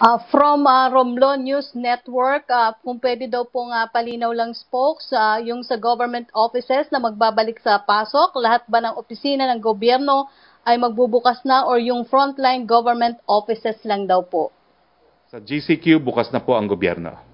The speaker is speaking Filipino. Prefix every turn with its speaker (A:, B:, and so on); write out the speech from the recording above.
A: Ah, from ah, Romblon News Network, ah, kung pwede daw pong ah, palinaw lang spokes, ah, yung sa government offices na magbabalik sa pasok, lahat ba ng opisina ng gobyerno ay magbubukas na or yung frontline government offices lang daw po?
B: Sa GCQ, bukas na po ang gobyerno.